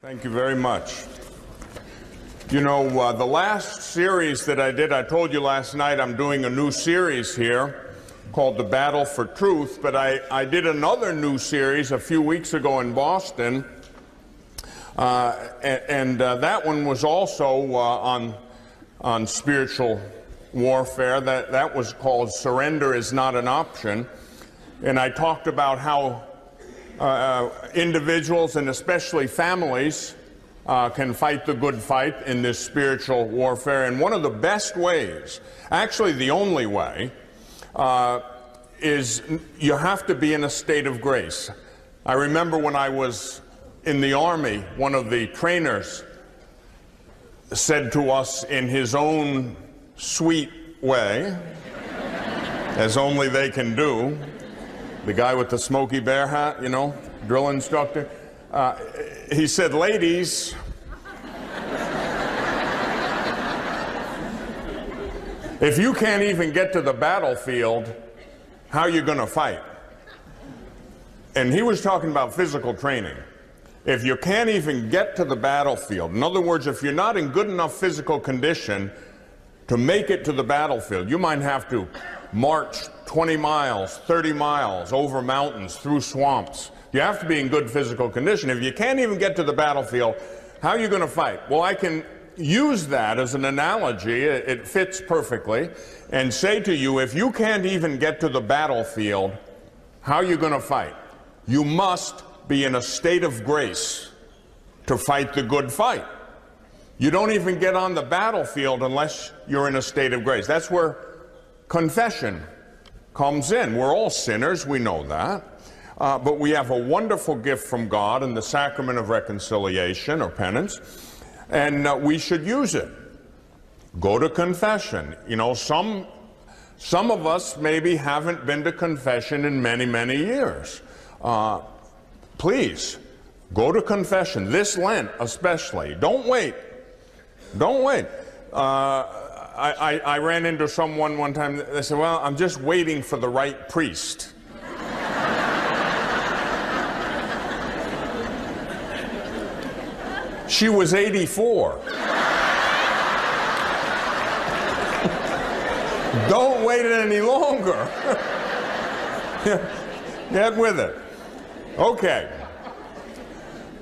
Thank you very much. You know, uh, the last series that I did, I told you last night I'm doing a new series here called The Battle for Truth, but I, I did another new series a few weeks ago in Boston, uh, and, and uh, that one was also uh, on, on spiritual warfare. That, that was called Surrender is Not an Option. And I talked about how uh, individuals and especially families uh, can fight the good fight in this spiritual warfare. And one of the best ways, actually the only way, uh, is you have to be in a state of grace. I remember when I was in the Army, one of the trainers said to us in his own sweet way, as only they can do, the guy with the Smokey Bear hat, you know, drill instructor. Uh, he said, ladies, if you can't even get to the battlefield, how are you going to fight? And he was talking about physical training. If you can't even get to the battlefield, in other words, if you're not in good enough physical condition to make it to the battlefield, you might have to march 20 miles, 30 miles over mountains, through swamps. You have to be in good physical condition. If you can't even get to the battlefield, how are you going to fight? Well, I can use that as an analogy, it fits perfectly, and say to you if you can't even get to the battlefield, how are you going to fight? You must be in a state of grace to fight the good fight. You don't even get on the battlefield unless you're in a state of grace. That's where confession comes in. We're all sinners, we know that. Uh, but we have a wonderful gift from God in the sacrament of reconciliation or penance, and uh, we should use it. Go to confession. You know, some, some of us maybe haven't been to confession in many, many years. Uh, please, go to confession. This Lent, especially. Don't wait. Don't wait. I, I, I ran into someone one time, they said, Well, I'm just waiting for the right priest. she was 84. Don't wait any longer. Get with it. Okay.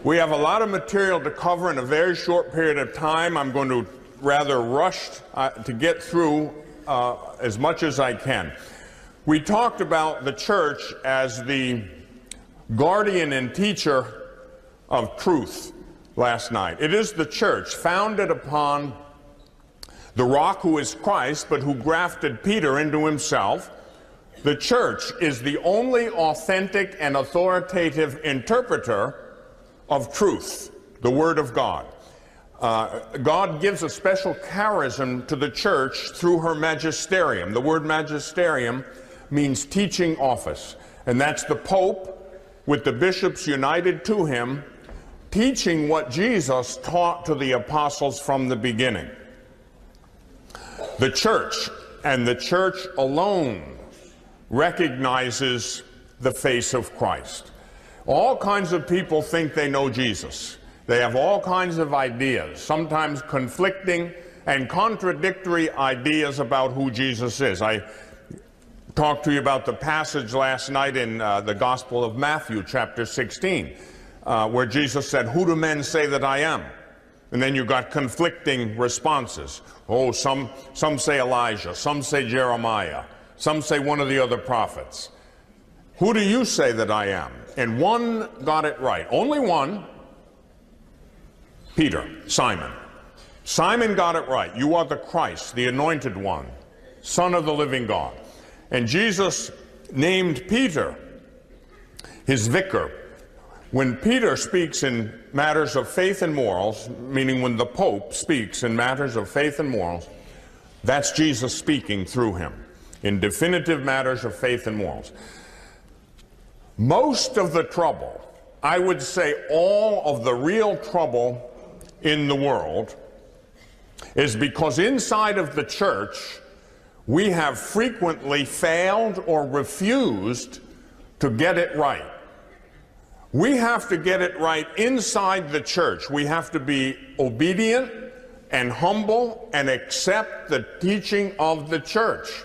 We have a lot of material to cover in a very short period of time. I'm going to rather rushed uh, to get through uh, as much as I can. We talked about the church as the guardian and teacher of truth last night. It is the church founded upon the rock who is Christ, but who grafted Peter into himself. The church is the only authentic and authoritative interpreter of truth, the Word of God. Uh, God gives a special charism to the church through her magisterium. The word magisterium means teaching office, and that's the Pope with the bishops united to him, teaching what Jesus taught to the apostles from the beginning. The church and the church alone recognizes the face of Christ. All kinds of people think they know Jesus. They have all kinds of ideas, sometimes conflicting and contradictory ideas about who Jesus is. I talked to you about the passage last night in uh, the Gospel of Matthew, chapter 16, uh, where Jesus said, Who do men say that I am? And then you got conflicting responses. Oh, some, some say Elijah, some say Jeremiah, some say one of the other prophets. Who do you say that I am? And one got it right. Only one Peter, Simon. Simon got it right. You are the Christ, the anointed one, Son of the living God. And Jesus named Peter his vicar. When Peter speaks in matters of faith and morals, meaning when the Pope speaks in matters of faith and morals, that's Jesus speaking through him in definitive matters of faith and morals. Most of the trouble, I would say all of the real trouble in the world is because inside of the church, we have frequently failed or refused to get it right. We have to get it right inside the church. We have to be obedient and humble and accept the teaching of the church.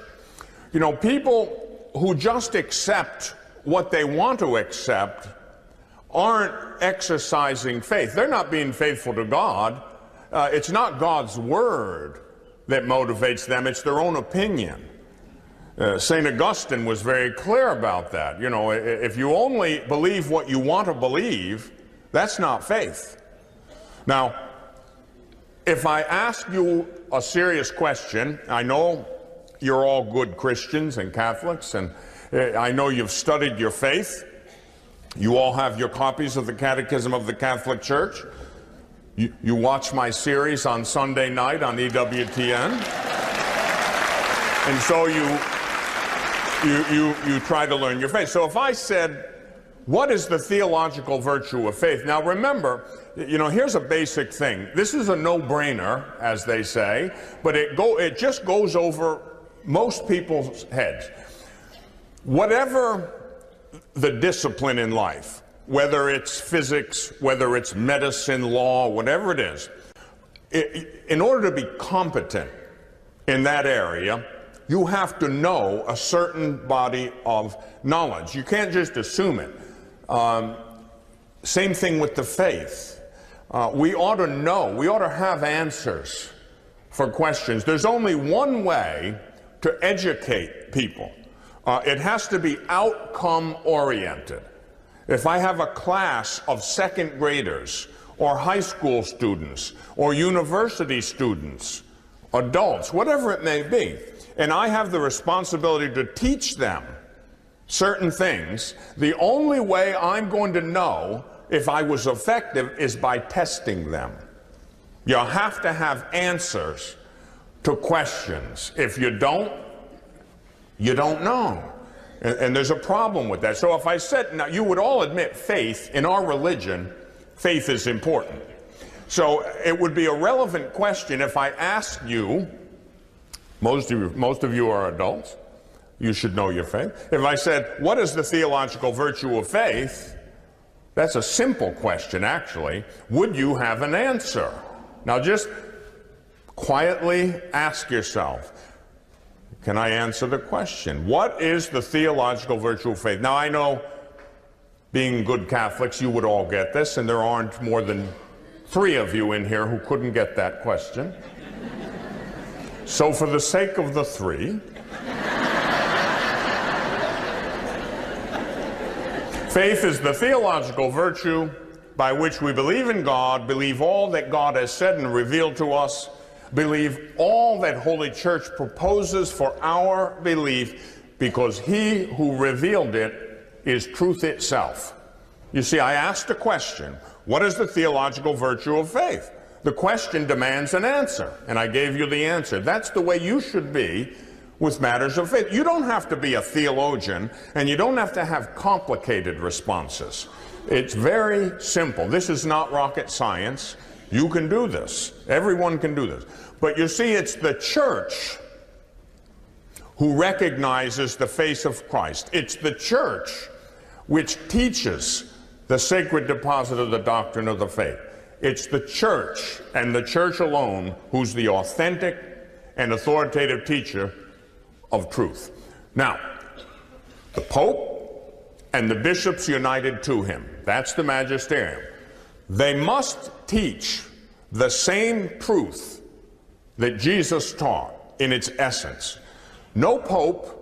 You know, people who just accept what they want to accept aren't exercising faith. They're not being faithful to God. Uh, it's not God's word that motivates them, it's their own opinion. Uh, St. Augustine was very clear about that. You know, if you only believe what you want to believe, that's not faith. Now, if I ask you a serious question, I know you're all good Christians and Catholics, and uh, I know you've studied your faith. You all have your copies of the Catechism of the Catholic Church. You, you watch my series on Sunday night on EWTN. And so you, you, you, you try to learn your faith. So if I said, what is the theological virtue of faith? Now remember, you know, here's a basic thing. This is a no-brainer, as they say, but it, go, it just goes over most people's heads. Whatever the discipline in life, whether it's physics, whether it's medicine, law, whatever it is, it, in order to be competent in that area, you have to know a certain body of knowledge. You can't just assume it. Um, same thing with the faith. Uh, we ought to know, we ought to have answers for questions. There's only one way to educate people. Uh, it has to be outcome oriented. If I have a class of second graders or high school students or university students, adults, whatever it may be, and I have the responsibility to teach them certain things, the only way I'm going to know if I was effective is by testing them. You have to have answers to questions. If you don't, you don't know. And, and, there's a problem with that. So if I said, now you would all admit faith, in our religion, faith is important. So it would be a relevant question if I asked you, most of you, most of you are adults, you should know your faith. If I said, what is the theological virtue of faith? That's a simple question, actually. Would you have an answer? Now just quietly ask yourself, can I answer the question? What is the theological virtue of faith? Now, I know being good Catholics, you would all get this, and there aren't more than three of you in here who couldn't get that question. so, for the sake of the three, faith is the theological virtue by which we believe in God, believe all that God has said and revealed to us believe all that Holy Church proposes for our belief because he who revealed it is truth itself. You see, I asked a question what is the theological virtue of faith? The question demands an answer, and I gave you the answer. That's the way you should be with matters of faith. You don't have to be a theologian, and you don't have to have complicated responses. It's very simple. This is not rocket science. You can do this. Everyone can do this. But you see, it's the church who recognizes the face of Christ. It's the church which teaches the sacred deposit of the doctrine of the faith. It's the church and the church alone who's the authentic and authoritative teacher of truth. Now, the Pope and the bishops united to him. That's the magisterium. They must teach the same truth that Jesus taught in its essence. No pope,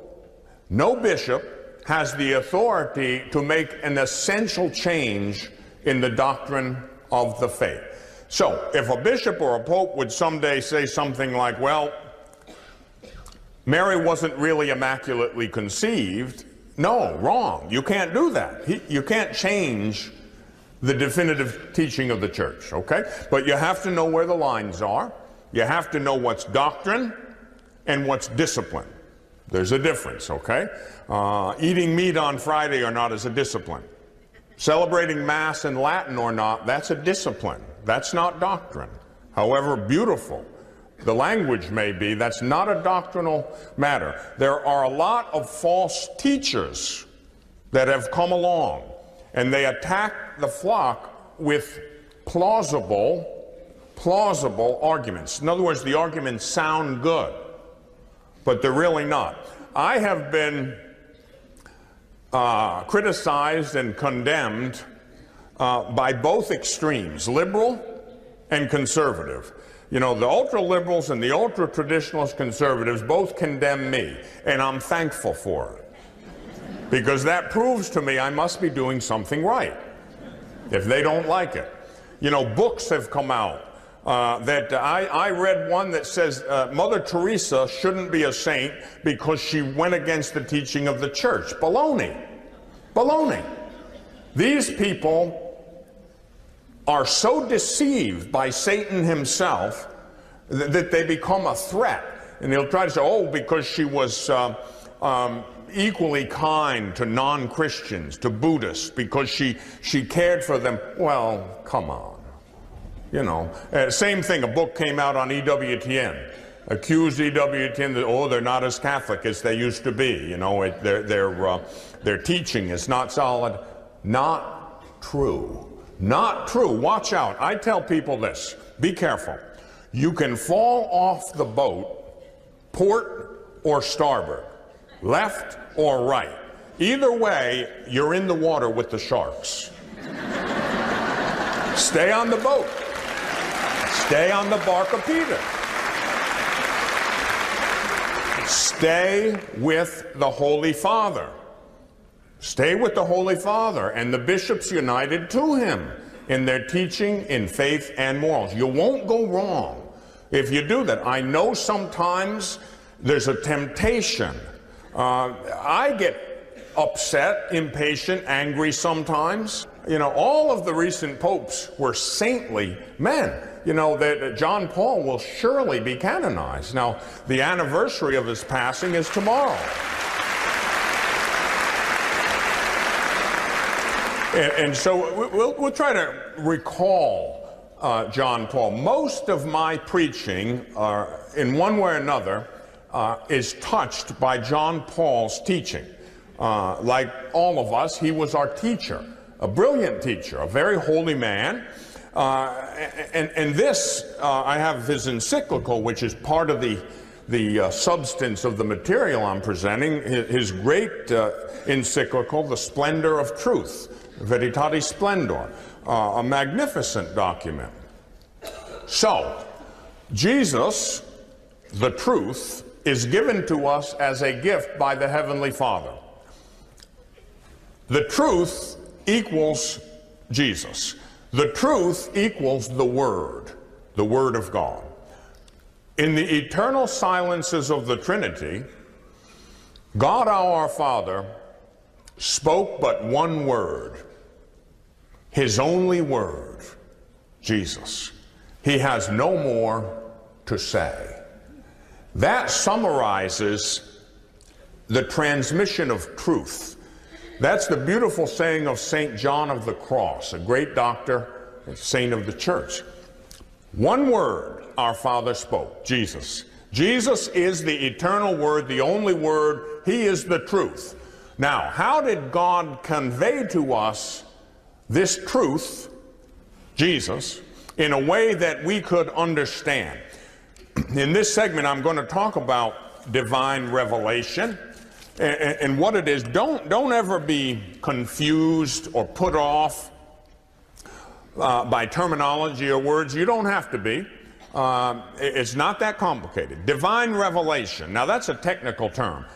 no bishop has the authority to make an essential change in the doctrine of the faith. So, if a bishop or a pope would someday say something like, well, Mary wasn't really immaculately conceived, no, wrong. You can't do that. He, you can't change the definitive teaching of the church, okay? But you have to know where the lines are. You have to know what's doctrine and what's discipline. There's a difference, okay? Uh, eating meat on Friday or not is a discipline. Celebrating Mass in Latin or not, that's a discipline. That's not doctrine. However beautiful the language may be, that's not a doctrinal matter. There are a lot of false teachers that have come along and they attack the flock with plausible, plausible arguments. In other words, the arguments sound good, but they're really not. I have been uh, criticized and condemned uh, by both extremes, liberal and conservative. You know, the ultra liberals and the ultra traditionalist conservatives both condemn me, and I'm thankful for it. Because that proves to me I must be doing something right if they don't like it. You know, books have come out uh, that I, I, read one that says uh, Mother Teresa shouldn't be a saint because she went against the teaching of the church. Baloney. Baloney. These people are so deceived by Satan himself that, that they become a threat. And they'll try to say, oh, because she was uh, um, equally kind to non-Christians, to Buddhists, because she, she cared for them. Well, come on. You know, uh, same thing, a book came out on EWTN. Accused EWTN that, oh, they're not as Catholic as they used to be. You know, it, their, their, uh, their teaching is not solid. Not true. Not true. Watch out. I tell people this be careful. You can fall off the boat, port or starboard, left or right. Either way, you're in the water with the sharks. Stay on the boat. Stay on the bark of Peter. Stay with the Holy Father. Stay with the Holy Father and the bishops united to him in their teaching in faith and morals. You won't go wrong if you do that. I know sometimes there's a temptation. Uh, I get upset, impatient, angry sometimes. You know, all of the recent popes were saintly men you know, that John Paul will surely be canonized. Now, the anniversary of his passing is tomorrow. And, and so we'll, we'll, try to recall uh, John Paul. Most of my preaching, uh, in one way or another, uh, is touched by John Paul's teaching. Uh, like all of us, he was our teacher, a brilliant teacher, a very holy man. Uh, and, and this, uh, I have his encyclical, which is part of the, the uh, substance of the material I'm presenting, his, great uh, encyclical, The Splendor of Truth, Veritatis Splendor, a magnificent document. So, Jesus, the truth, is given to us as a gift by the Heavenly Father. The truth equals Jesus. The truth equals the Word, the Word of God. In the eternal silences of the Trinity, God our Father spoke but one word, His only word, Jesus. He has no more to say. That summarizes the transmission of truth that's the beautiful saying of St. John of the Cross, a great doctor, a saint of the church. One word our Father spoke, Jesus. Jesus is the eternal word, the only word. He is the truth. Now, how did God convey to us this truth, Jesus, in a way that we could understand? In this segment, I'm going to talk about divine revelation and, and what it is. Don't, don't ever be confused or put off uh, by terminology or words. You don't have to be. Uh, it's not that complicated. Divine revelation. Now, that's a technical term.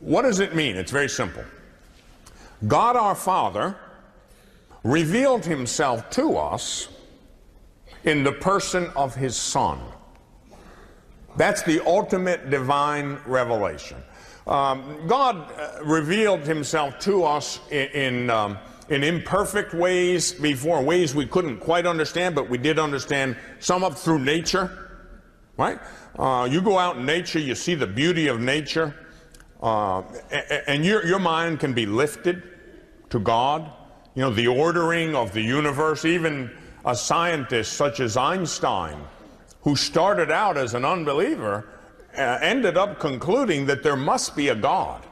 What does it mean? It's very simple. God our Father revealed himself to us in the person of his Son. That's the ultimate divine revelation. Um, God uh, revealed himself to us in, in, um, in, imperfect ways before, ways we couldn't quite understand, but we did understand some of through nature, right? Uh, you go out in nature, you see the beauty of nature, uh, and your, your mind can be lifted to God. You know, the ordering of the universe, even a scientist such as Einstein, who started out as an unbeliever, uh, ended up concluding that there must be a God.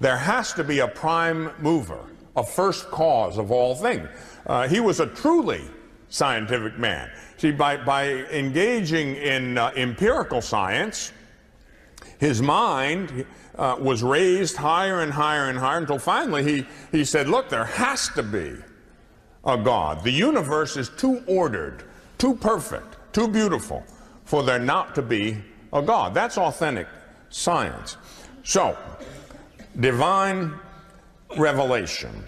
There has to be a prime mover, a first cause of all things. Uh, he was a truly scientific man. See, by, by engaging in uh, empirical science, his mind uh, was raised higher and higher and higher until finally he, he said, Look, there has to be a God. The universe is too ordered, too perfect, too beautiful for there not to be a God. That's authentic science. So, divine revelation.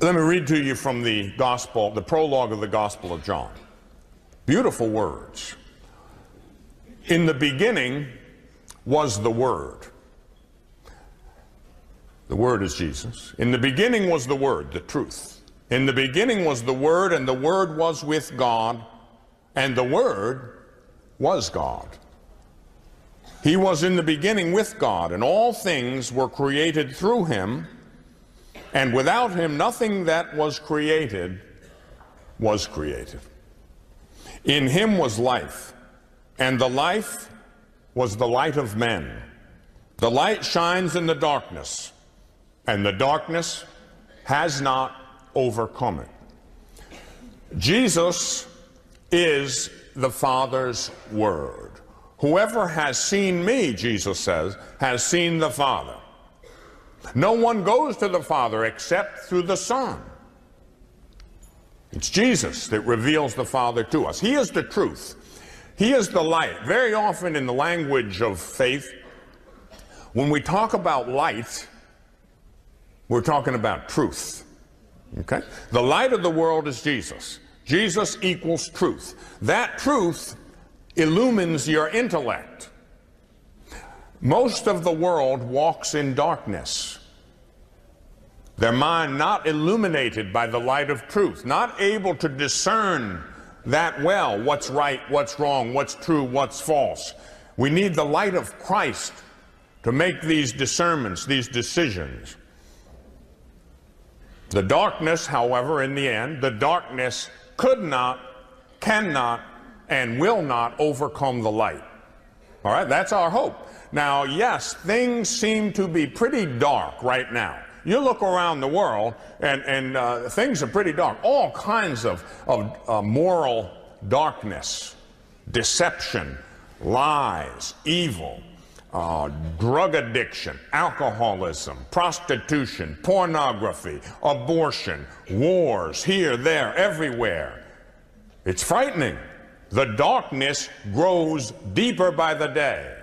Let me read to you from the gospel, the prologue of the Gospel of John. Beautiful words. In the beginning was the Word. The Word is Jesus. In the beginning was the Word, the truth. In the beginning was the Word, and the Word was with God, and the Word was God. He was in the beginning with God, and all things were created through him, and without him nothing that was created was created. In him was life, and the life was the light of men. The light shines in the darkness, and the darkness has not overcome it. Jesus is the Father's Word. Whoever has seen me, Jesus says, has seen the Father. No one goes to the Father except through the Son. It's Jesus that reveals the Father to us. He is the truth. He is the light. Very often in the language of faith, when we talk about light, we're talking about truth. Okay? The light of the world is Jesus. Jesus equals truth. That truth illumines your intellect. Most of the world walks in darkness. Their mind not illuminated by the light of truth, not able to discern that well what's right, what's wrong, what's true, what's false. We need the light of Christ to make these discernments, these decisions. The darkness, however, in the end, the darkness could not, cannot and will not overcome the light. All right, that's our hope. Now, yes, things seem to be pretty dark right now. You look around the world, and, and uh, things are pretty dark. All kinds of, of uh, moral darkness, deception, lies, evil, uh, drug addiction, alcoholism, prostitution, pornography, abortion, wars here, there, everywhere. It's frightening. The darkness grows deeper by the day.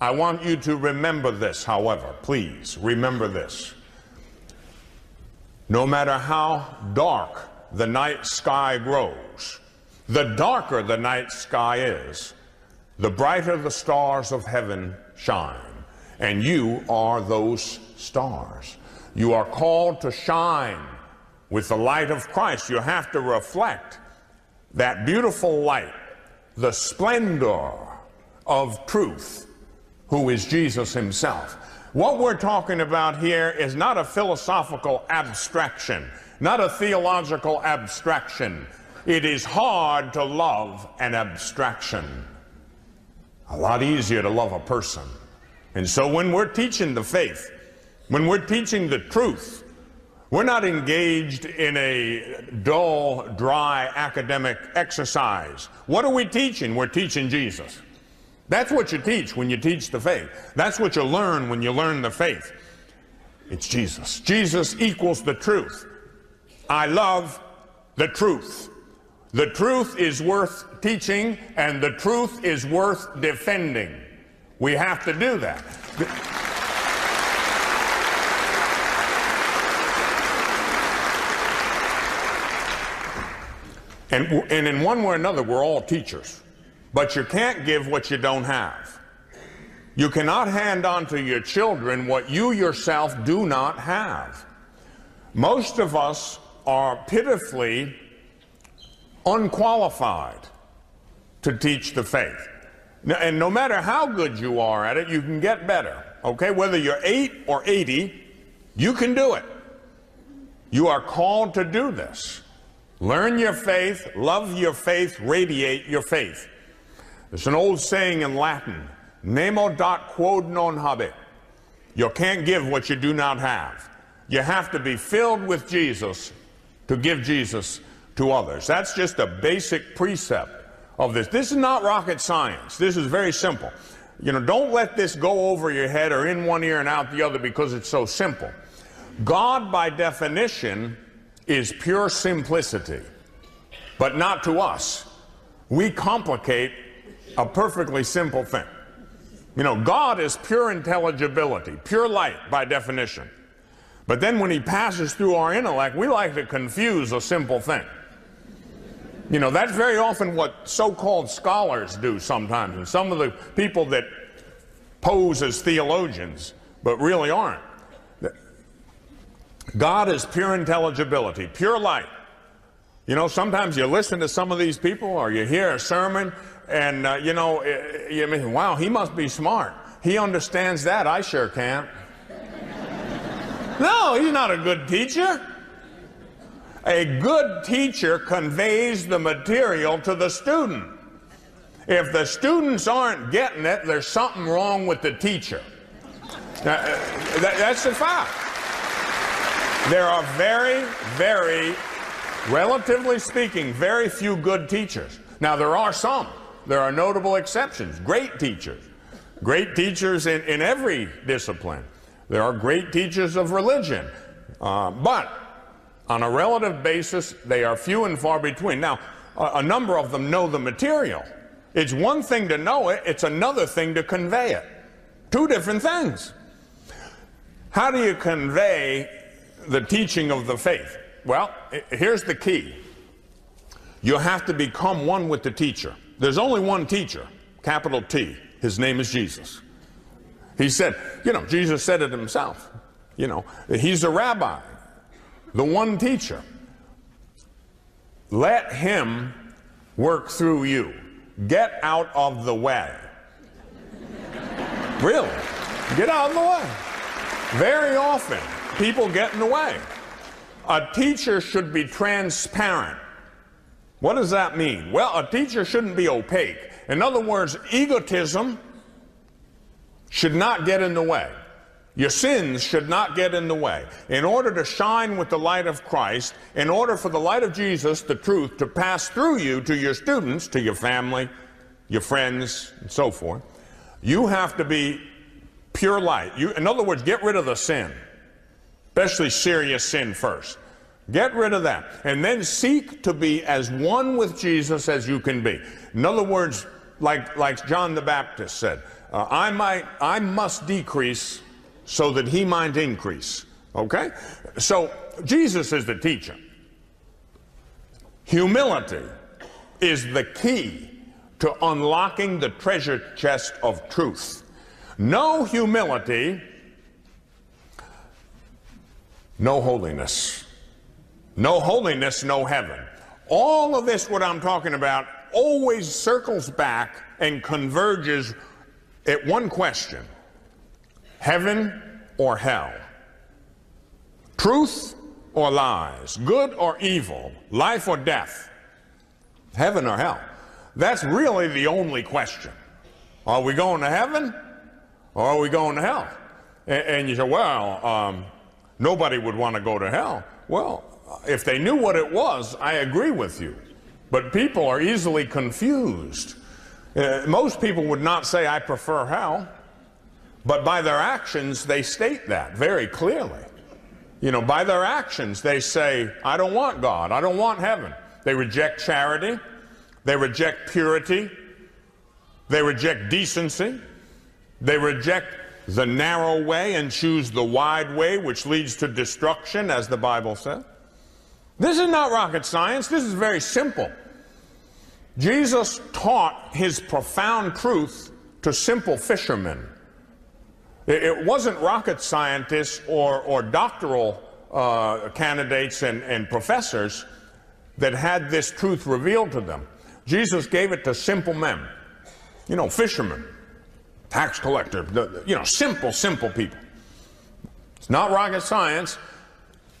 I want you to remember this, however. Please remember this. No matter how dark the night sky grows, the darker the night sky is, the brighter the stars of heaven shine. And you are those stars. You are called to shine with the light of Christ. You have to reflect that beautiful light the splendor of truth, who is Jesus himself. What we're talking about here is not a philosophical abstraction, not a theological abstraction. It is hard to love an abstraction. A lot easier to love a person. And so when we're teaching the faith, when we're teaching the truth, we're not engaged in a dull, dry academic exercise. What are we teaching? We're teaching Jesus. That's what you teach when you teach the faith. That's what you learn when you learn the faith. It's Jesus. Jesus equals the truth. I love the truth. The truth is worth teaching, and the truth is worth defending. We have to do that. And, and in one way or another, we're all teachers. But you can't give what you don't have. You cannot hand on to your children what you yourself do not have. Most of us are pitifully unqualified to teach the faith. And no matter how good you are at it, you can get better. Okay? Whether you're 8 or 80, you can do it. You are called to do this. Learn your faith, love your faith, radiate your faith. There's an old saying in Latin, nemo dat quod non habet. You can't give what you do not have. you have to be filled with Jesus to give Jesus to others. That's just a basic precept of this. This is not rocket science. This is very simple. You know, don't let this go over your head or in one ear and out the other because it's so simple. God, by definition, is pure simplicity, but not to us. We complicate a perfectly simple thing. You know, God is pure intelligibility, pure light by definition. But then when he passes through our intellect, we like to confuse a simple thing. You know, that's very often what so-called scholars do sometimes, and some of the people that pose as theologians, but really aren't. God is pure intelligibility, pure light. You know, sometimes you listen to some of these people or you hear a sermon and, uh, you know, you mean, wow, he must be smart. He understands that. I sure can't. no, he's not a good teacher. A good teacher conveys the material to the student. If the students aren't getting it, there's something wrong with the teacher. Now, uh, that, that's the fact. There are very, very, relatively speaking, very few good teachers. Now, there are some. There are notable exceptions. Great teachers. Great teachers in, in every discipline. There are great teachers of religion. Uh, but on a relative basis, they are few and far between. Now, a, a number of them know the material. It's one thing to know it, it's another thing to convey it. Two different things. How do you convey the teaching of the faith? Well, here's the key. You have to become one with the teacher. There's only one teacher, capital T. His name is Jesus. He said, you know, Jesus said it himself. You know, he's a rabbi the one teacher. Let him work through you. Get out of the way. really? Get out of the way. Very often, people get in the way. A teacher should be transparent. What does that mean? Well, a teacher shouldn't be opaque. In other words, egotism should not get in the way. Your sins should not get in the way. In order to shine with the light of Christ, in order for the light of Jesus, the truth, to pass through you to your students, to your family, your friends, and so forth, you have to be pure light. You, in other words, get rid of the sin, especially serious sin first. Get rid of that. And then seek to be as one with Jesus as you can be. In other words, like, like John the Baptist said, uh, I, might, I must decrease so that he might increase. Okay? So Jesus is the teacher. Humility is the key to unlocking the treasure chest of truth. No humility, no holiness. No holiness, no heaven. All of this, what I'm talking about, always circles back and converges at one question heaven or hell, truth or lies, good or evil, life or death, heaven or hell. That's really the only question. Are we going to heaven or are we going to hell? And, and you say, well, um, nobody would want to go to hell. Well, if they knew what it was, I agree with you. But people are easily confused. Uh, most people would not say, I prefer hell. But by their actions, they state that very clearly. You know, by their actions, they say, I don't want God. I don't want heaven. They reject charity. They reject purity. They reject decency. They reject the narrow way and choose the wide way, which leads to destruction, as the Bible says. This is not rocket science. This is very simple. Jesus taught his profound truth to simple fishermen. It wasn't rocket scientists or, or doctoral uh, candidates and, and professors that had this truth revealed to them. Jesus gave it to simple men, you know, fishermen, tax collector, you know, simple, simple people. It's not rocket science.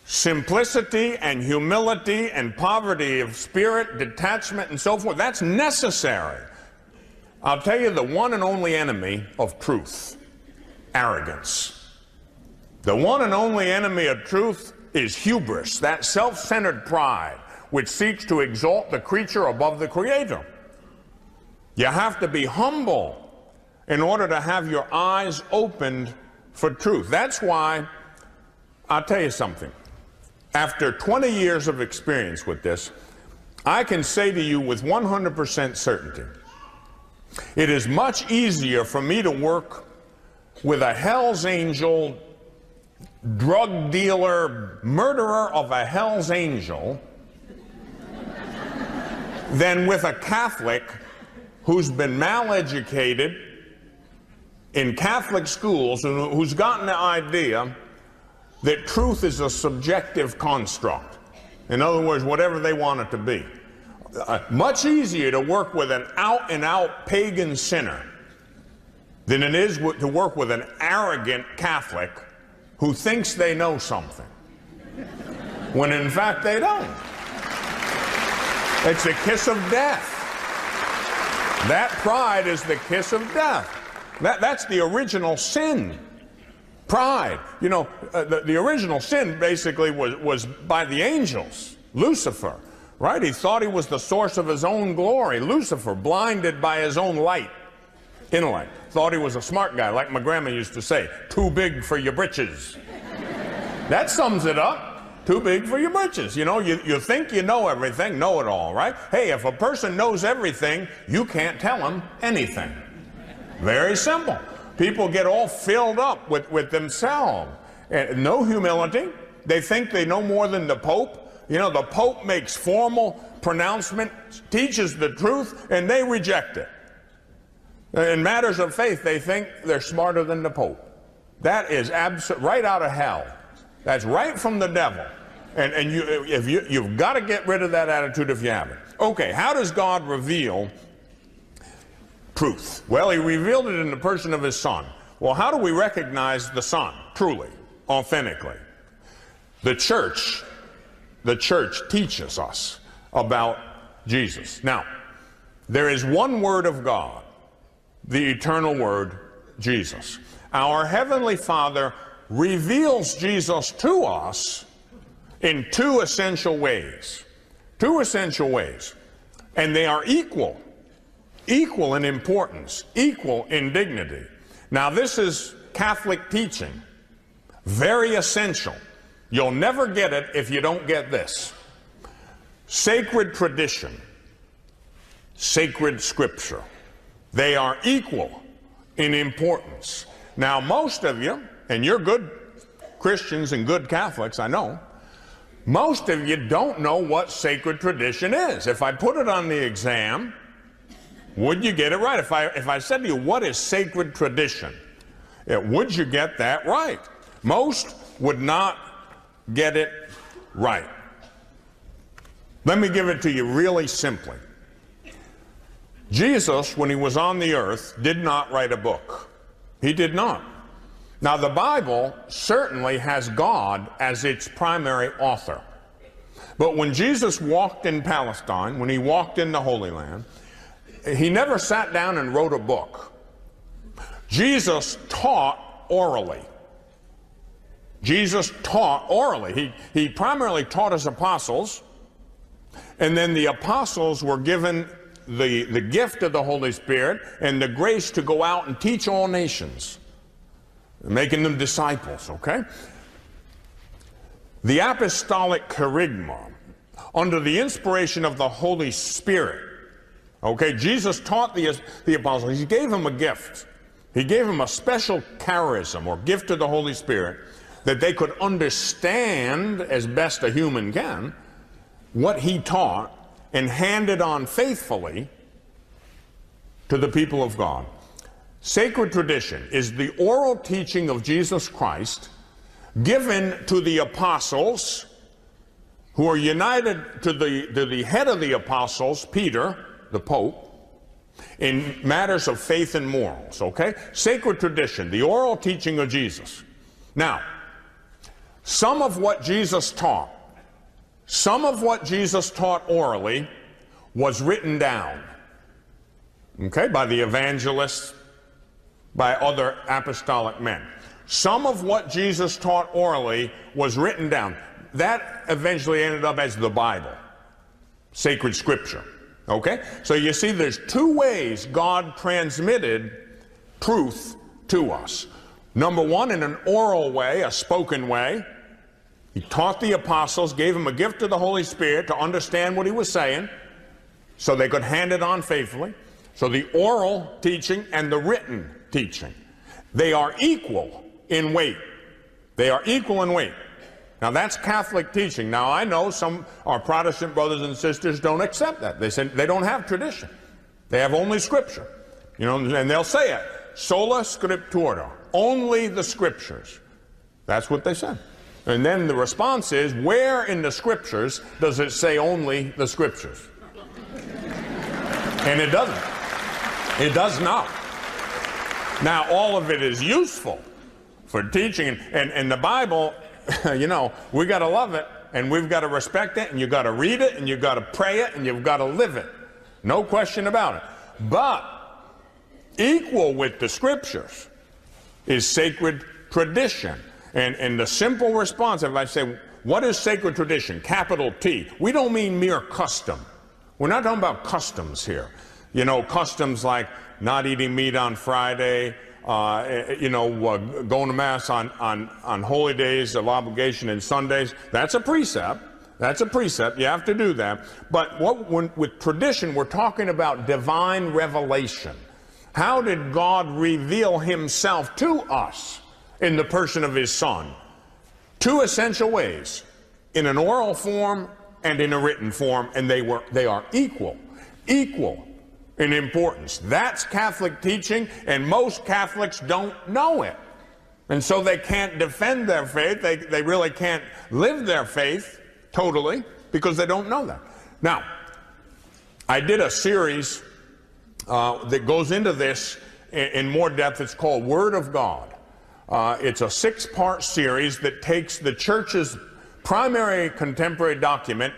Simplicity and humility and poverty of spirit, detachment, and so forth, that's necessary. I'll tell you the one and only enemy of truth arrogance. The one and only enemy of truth is hubris, that self centered pride which seeks to exalt the creature above the creator. You have to be humble in order to have your eyes opened for truth. That's why I'll tell you something. After 20 years of experience with this, I can say to you with 100% certainty it is much easier for me to work with a Hell's Angel drug dealer, murderer of a Hell's Angel, than with a Catholic who's been maleducated in Catholic schools and who's gotten the idea that truth is a subjective construct. In other words, whatever they want it to be. Uh, much easier to work with an out and out pagan sinner than it is to work with an arrogant Catholic who thinks they know something when in fact they don't. It's the kiss of death. That pride is the kiss of death. That, that's the original sin. Pride. You know, uh, the, the original sin basically was, was by the angels, Lucifer, right? He thought he was the source of his own glory. Lucifer, blinded by his own light, intellect, thought he was a smart guy, like my grandma used to say, too big for your britches. that sums it up. Too big for your britches. You know, you, you think you know everything, know it all, right? Hey, if a person knows everything, you can't tell him anything. Very simple. People get all filled up with, with themselves. And no humility. They think they know more than the Pope. You know, the Pope makes formal pronouncement, teaches the truth, and they reject it. In matters of faith, they think they're smarter than the Pope. That is right out of hell. That's right from the devil. And, and you, if you, you've got to get rid of that attitude if you have it. Okay, how does God reveal truth? Well, he revealed it in the person of his son. Well, how do we recognize the son truly, authentically? The church, the church teaches us about Jesus. Now, there is one word of God, the eternal word, Jesus. Our heavenly Father reveals Jesus to us in two essential ways. Two essential ways. And they are equal equal in importance, equal in dignity. Now, this is Catholic teaching, very essential. You'll never get it if you don't get this. Sacred tradition, sacred scripture, they are equal in importance. Now, most of you, and you're good Christians and good Catholics, I know, most of you don't know what sacred tradition is. If I put it on the exam, would you get it right? If I, if I said to you, what is sacred tradition? would you get that right? Most would not get it right. Let me give it to you really simply. Jesus, when he was on the earth, did not write a book. He did not. Now, the Bible certainly has God as its primary author. But when Jesus walked in Palestine, when he walked in the Holy Land, he never sat down and wrote a book. Jesus taught orally. Jesus taught orally. He, he primarily taught his apostles, and then the apostles were given the, the gift of the Holy Spirit and the grace to go out and teach all nations, making them disciples, okay? The apostolic kerygma, under the inspiration of the Holy Spirit, Okay, Jesus taught the, the apostles, he gave them a gift. He gave them a special charism or gift of the Holy Spirit that they could understand as best a human can what he taught and hand it on faithfully to the people of God. Sacred tradition is the oral teaching of Jesus Christ given to the apostles who are united to the, to the head of the apostles, Peter, the Pope, in matters of faith and morals, okay? Sacred tradition, the oral teaching of Jesus. Now, some of what Jesus taught, some of what Jesus taught orally was written down, okay, by the evangelists, by other apostolic men. Some of what Jesus taught orally was written down. That eventually ended up as the Bible, sacred scripture. Okay? So you see, there's two ways God transmitted truth to us. Number one, in an oral way, a spoken way. He taught the apostles, gave them a gift of the Holy Spirit to understand what he was saying so they could hand it on faithfully. So the oral teaching and the written teaching, they are equal in weight. They are equal in weight. Now that's Catholic teaching. Now I know some our Protestant brothers and sisters don't accept that. They say they don't have tradition. They have only scripture. You know, and they'll say it. Sola scriptura. Only the scriptures. That's what they say. And then the response is, where in the scriptures does it say only the scriptures? And it doesn't. It does not. Now, all of it is useful for teaching. And, and, the Bible, you know, we got to love it and we've got to respect it and you've got to read it and you've got to pray it and you've got to live it. No question about it. But equal with the scriptures is sacred tradition. And, and the simple response, if I say, what is sacred tradition? Capital T. We don't mean mere custom. We're not talking about customs here. You know, customs like not eating meat on Friday, uh, you know, uh, going to Mass on, on, on holy days of obligation and Sundays. That's a precept. That's a precept. You have to do that. But what, when, with tradition, we're talking about divine revelation. How did God reveal himself to us in the person of his Son? Two essential ways in an oral form and in a written form, and they, were, they are equal. Equal in importance. That's Catholic teaching, and most Catholics don't know it. And so they can't defend their faith. They, they really can't live their faith totally because they don't know that. Now, I did a series uh, that goes into this in, in, more depth. It's called Word of God. Uh, it's a six part series that takes the church's primary contemporary document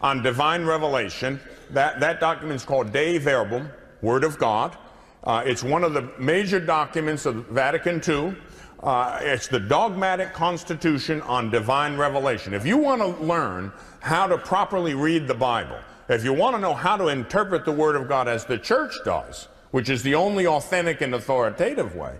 on divine revelation. That, that document is called Dei Verbum, Word of God. Uh, it's one of the major documents of Vatican II. Uh, it's the dogmatic constitution on divine revelation. If you want to learn how to properly read the Bible, if you want to know how to interpret the Word of God as the church does, which is the only authentic and authoritative way,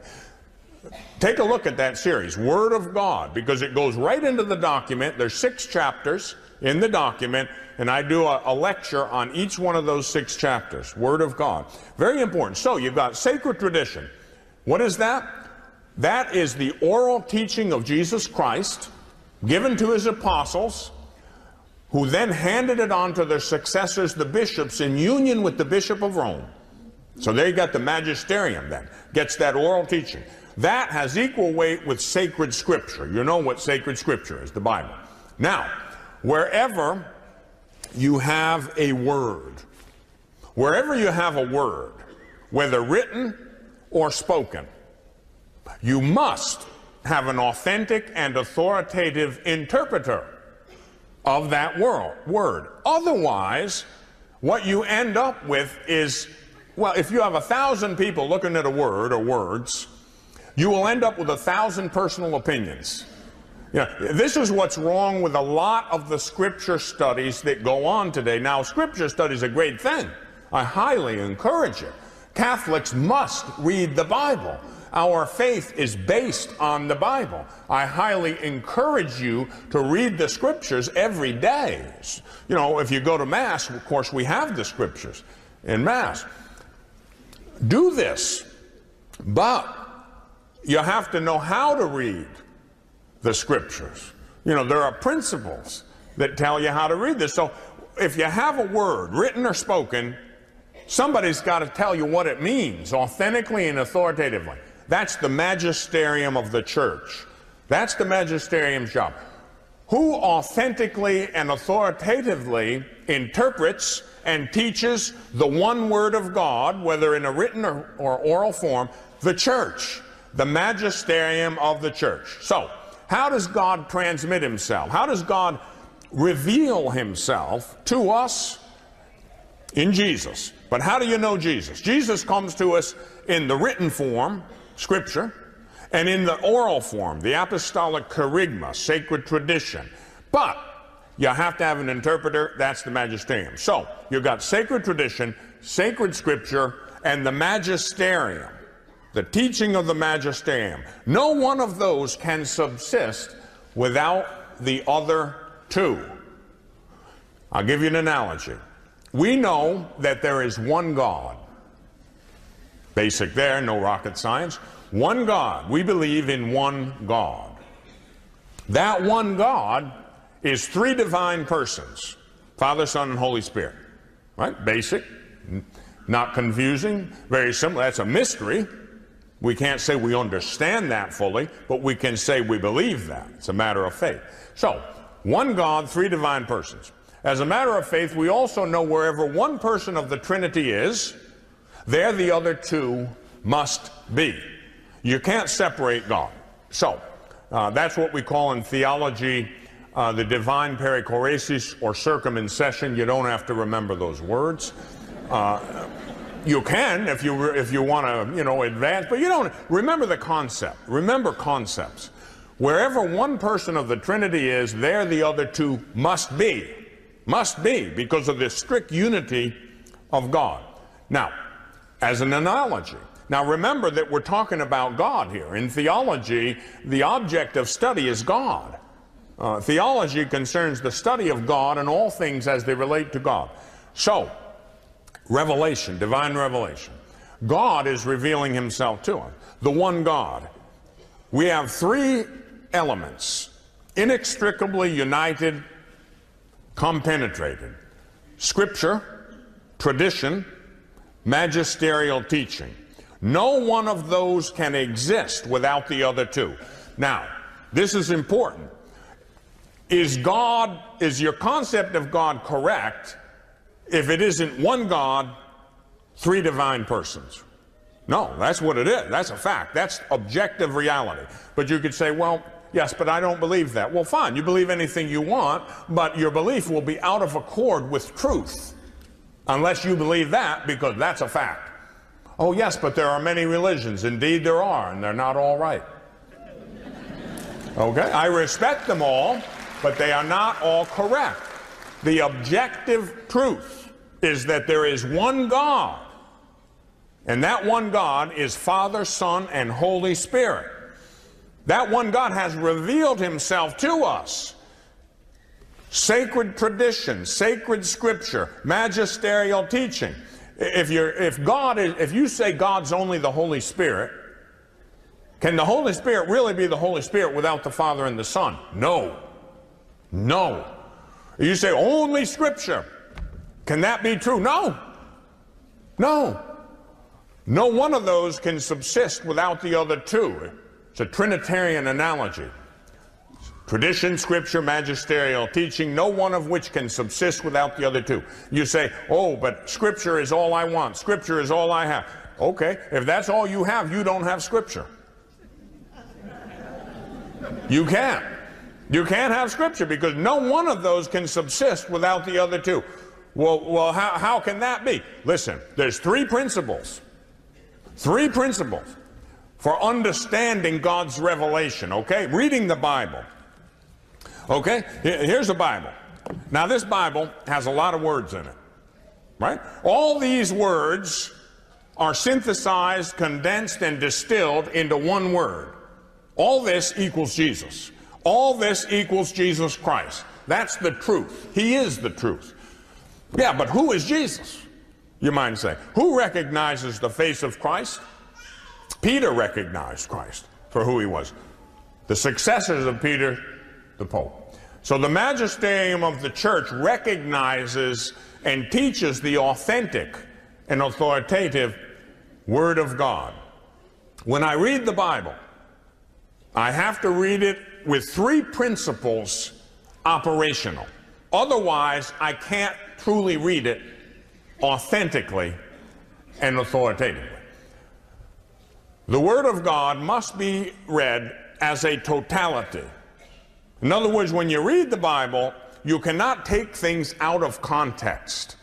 take a look at that series, Word of God, because it goes right into the document. There's six chapters in the document, and I do a, a, lecture on each one of those six chapters. Word of God. Very important. So you've got sacred tradition. What is that? That is the oral teaching of Jesus Christ given to his apostles who then handed it on to their successors, the bishops, in union with the Bishop of Rome. So there you got the magisterium then, gets that oral teaching. That has equal weight with sacred scripture. You know what sacred scripture is, the Bible. Now, wherever you have a word, wherever you have a word, whether written or spoken, you must have an authentic and authoritative interpreter of that word. Otherwise, what you end up with is, well, if you have a thousand people looking at a word or words, you will end up with a thousand personal opinions. You know, this is what's wrong with a lot of the scripture studies that go on today. Now, scripture study is a great thing. I highly encourage it. Catholics must read the Bible. Our faith is based on the Bible. I highly encourage you to read the scriptures every day. You know, if you go to Mass, of course, we have the scriptures in Mass. Do this, but you have to know how to read the scriptures. You know, there are principles that tell you how to read this. So if you have a word, written or spoken, somebody's got to tell you what it means authentically and authoritatively. That's the magisterium of the church. That's the magisterium's job. Who authentically and authoritatively interprets and teaches the one word of God, whether in a written or, or oral form, the church, the magisterium of the church. So, how does God transmit himself? How does God reveal himself to us in Jesus? But how do you know Jesus? Jesus comes to us in the written form, Scripture, and in the oral form, the apostolic kerygma, sacred tradition. But you have to have an interpreter, that's the magisterium. So you've got sacred tradition, sacred scripture, and the magisterium, the teaching of the magisterium. No one of those can subsist without the other two. I'll give you an analogy. We know that there is one God. Basic there, no rocket science. One God. We believe in one God. That one God is three divine persons Father, Son, and Holy Spirit. Right? Basic, not confusing, very simple. That's a mystery. We can't say we understand that fully, but we can say we believe that. It's a matter of faith. So, one God, three divine persons. As a matter of faith, we also know wherever one person of the Trinity is, there the other two must be. You can't separate God. So, uh, that's what we call in theology uh, the divine perichoresis or circumincession. You don't have to remember those words. Uh, you can if you if you want to you know advance, but you don't remember the concept. Remember concepts. Wherever one person of the Trinity is, there the other two must be, must be because of the strict unity of God. Now, as an analogy. Now remember that we're talking about God here. In theology, the object of study is God. Uh, theology concerns the study of God and all things as they relate to God. So, revelation, divine revelation. God is revealing himself to us, the one God. We have three elements, inextricably united, compenetrated. Scripture, tradition, magisterial teaching. No one of those can exist without the other two. Now, this is important is God, is your concept of God correct if it isn't one God, three divine persons? No, that's what it is. That's a fact. That's objective reality. But you could say, well, yes, but I don't believe that. Well, fine. You believe anything you want, but your belief will be out of accord with truth unless you believe that because that's a fact. Oh, yes, but there are many religions. Indeed, there are, and they're not all right. Okay? I respect them all but they are not all correct. The objective truth is that there is one God, and that one God is Father, Son, and Holy Spirit. That one God has revealed himself to us. Sacred tradition, sacred scripture, magisterial teaching. If you're if God is if you say God's only the Holy Spirit, can the Holy Spirit really be the Holy Spirit without the Father and the Son? No. No. You say only Scripture. Can that be true? No. No. No one of those can subsist without the other two. It's a Trinitarian analogy. Tradition, scripture, magisterial teaching, no one of which can subsist without the other two. You say, oh, but scripture is all I want. Scripture is all I have. Okay, if that's all you have, you don't have scripture. You can't. You can't have scripture because no one of those can subsist without the other two. Well, well how, how can that be? Listen, there's three principles. Three principles for understanding God's revelation, okay? Reading the Bible. Okay? Here's the Bible. Now, this Bible has a lot of words in it, right? All these words are synthesized, condensed, and distilled into one word. All this equals Jesus. All this equals Jesus Christ. That's the truth. He is the truth. Yeah, but who is Jesus? You might say. Who recognizes the face of Christ? Peter recognized Christ for who he was. The successors of Peter, the Pope. So the magisterium of the church recognizes and teaches the authentic and authoritative Word of God. When I read the Bible, I have to read it with three principles operational. Otherwise, I can't truly read it authentically and authoritatively. The Word of God must be read as a totality. In other words, when you read the Bible, you cannot take things out of context.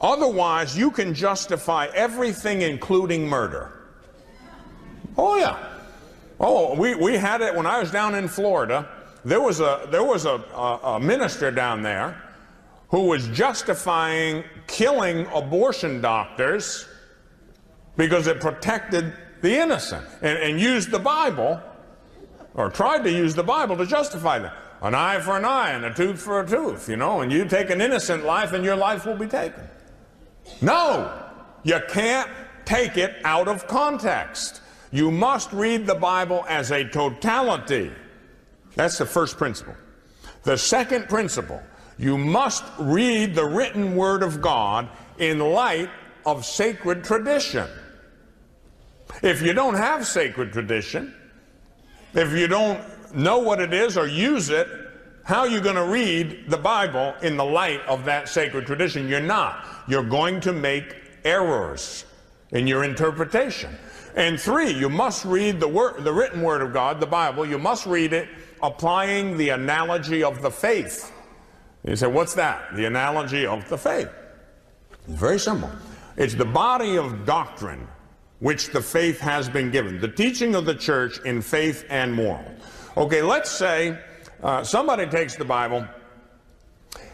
Otherwise, you can justify everything, including murder. Oh, yeah. Oh, we, we had it when I was down in Florida. There was a there was a, a, a minister down there who was justifying killing abortion doctors because it protected the innocent and, and used the Bible or tried to use the Bible to justify that. An eye for an eye and a tooth for a tooth, you know, and you take an innocent life and your life will be taken. No, you can't take it out of context. You must read the Bible as a totality. That's the first principle. The second principle, you must read the written Word of God in light of sacred tradition. If you don't have sacred tradition, if you don't know what it is or use it, how are you going to read the Bible in the light of that sacred tradition? You're not. You're going to make errors in your interpretation. And three, you must read the, word, the written word of God, the Bible. You must read it applying the analogy of the faith. You say, what's that? The analogy of the faith. Very simple. It's the body of doctrine which the faith has been given, the teaching of the church in faith and moral. Okay, let's say uh, somebody takes the Bible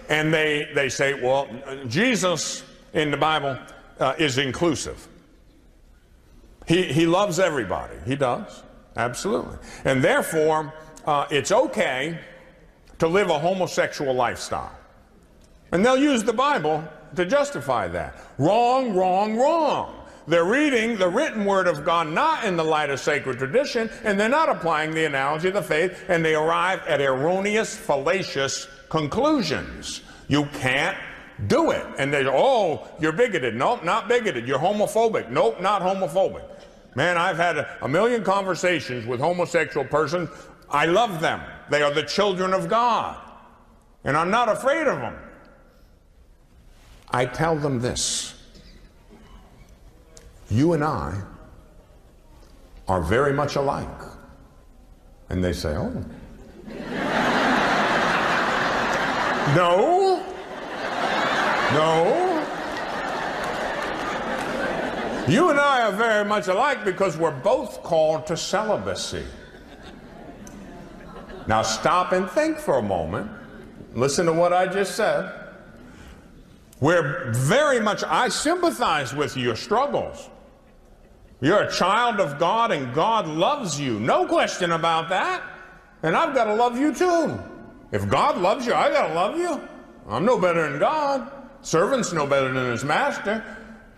and they, they say, well, Jesus in the Bible uh, is inclusive. He, he loves everybody. He does. Absolutely. And therefore, uh, it's okay to live a homosexual lifestyle. And they'll use the Bible to justify that. Wrong, wrong, wrong. They're reading the written word of God not in the light of sacred tradition, and they're not applying the analogy of the faith, and they arrive at erroneous, fallacious conclusions. You can't do it. And they, oh, you're bigoted. Nope, not bigoted. You're homophobic. Nope, not homophobic. Man, I've had a, a million conversations with homosexual persons. I love them. They are the children of God. And I'm not afraid of them. I tell them this you and I are very much alike. And they say, oh. no. No. You and I are very much alike because we're both called to celibacy. Now stop and think for a moment. Listen to what I just said. We're very much, I sympathize with your struggles. You're a child of God and God loves you. No question about that. And I've got to love you too. If God loves you, I've got to love you. I'm no better than God. Servant's no better than his master.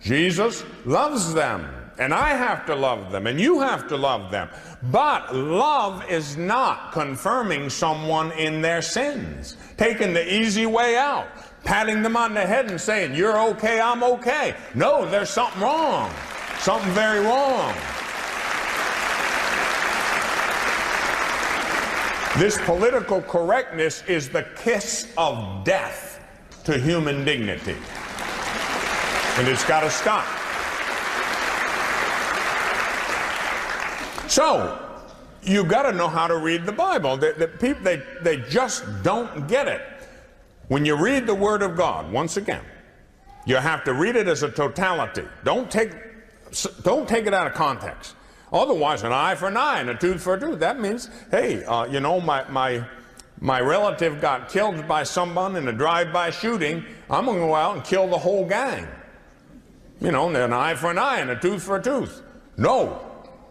Jesus loves them. And I have to love them, and you have to love them. But love is not confirming someone in their sins, taking the easy way out, patting them on the head and saying, You're okay, I'm okay. No, there's something wrong, something very wrong. This political correctness is the kiss of death to human dignity. And it's got to stop. So, you've got to know how to read the Bible. The, the people, they, they just don't get it. When you read the Word of God, once again, you have to read it as a totality. Don't take, don't take it out of context. Otherwise, an eye for an eye and a tooth for a tooth. That means, hey, uh, you know, my, my, my relative got killed by someone in a drive-by shooting. I'm going to go out and kill the whole gang. You know, an eye for an eye and a tooth for a tooth. No,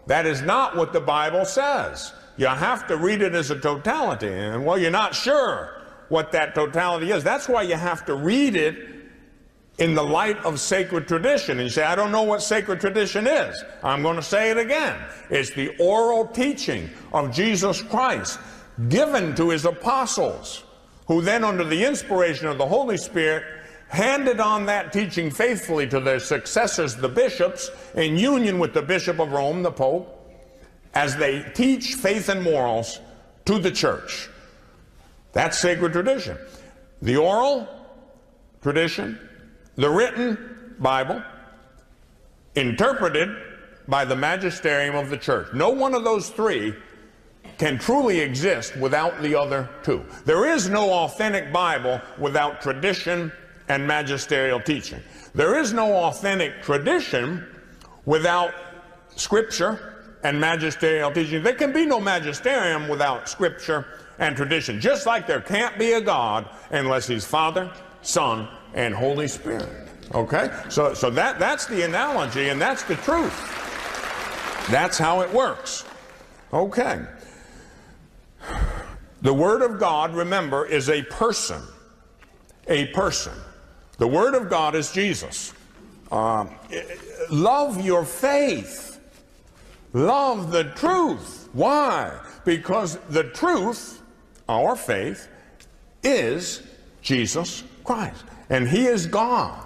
that is not what the Bible says. You have to read it as a totality. And well, you're not sure what that totality is. That's why you have to read it in the light of sacred tradition. And you say, I don't know what sacred tradition is. I'm going to say it again. It's the oral teaching of Jesus Christ given to his apostles, who then, under the inspiration of the Holy Spirit, handed on that teaching faithfully to their successors, the bishops, in union with the Bishop of Rome, the Pope, as they teach faith and morals to the church. That's sacred tradition. The oral tradition, the written Bible, interpreted by the magisterium of the church. No one of those three can truly exist without the other two. There is no authentic Bible without tradition and magisterial teaching. There is no authentic tradition without scripture and magisterial teaching. There can be no magisterium without scripture and tradition, just like there can't be a God unless he's Father, Son, and Holy Spirit. Okay? So, so that, that's the analogy and that's the truth. That's how it works. Okay. The Word of God, remember, is a person. A person. The Word of God is Jesus. Uh, love your faith. Love the truth. Why? Because the truth, our faith, is Jesus Christ. And He is God.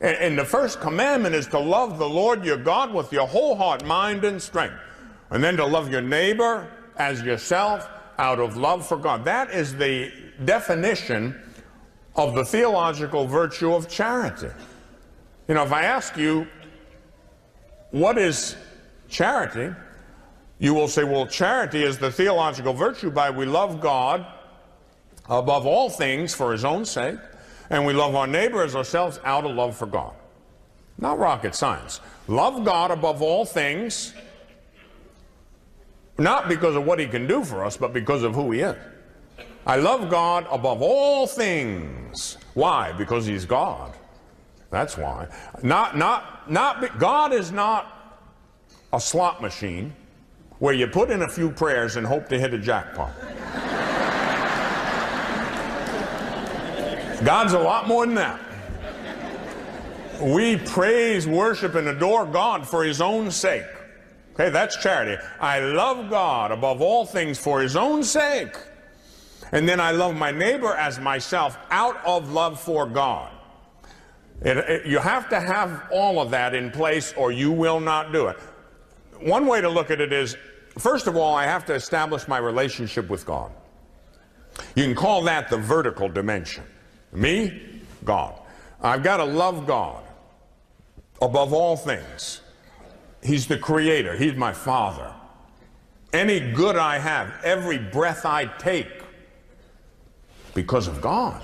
And, and the first commandment is to love the Lord your God with your whole heart, mind, and strength. And then to love your neighbor as yourself out of love for God. That is the definition of the theological virtue of charity. You know, if I ask you, what is charity? You will say, well, charity is the theological virtue by we love God above all things for his own sake, and we love our neighbor as ourselves out of love for God. Not rocket science. Love God above all things, not because of what he can do for us, but because of who he is. I love God above all things. Why? Because he's God. That's why. Not, not, not, God is not a slot machine where you put in a few prayers and hope to hit a jackpot. God's a lot more than that. We praise, worship, and adore God for His own sake. Okay, that's charity. I love God above all things for His own sake. And then I love my neighbor as myself out of love for God. It, it, you have to have all of that in place or you will not do it. One way to look at it is, first of all, I have to establish my relationship with God. You can call that the vertical dimension. Me, God. I've got to love God above all things. He's the creator. He's my father. Any good I have, every breath I take, because of God.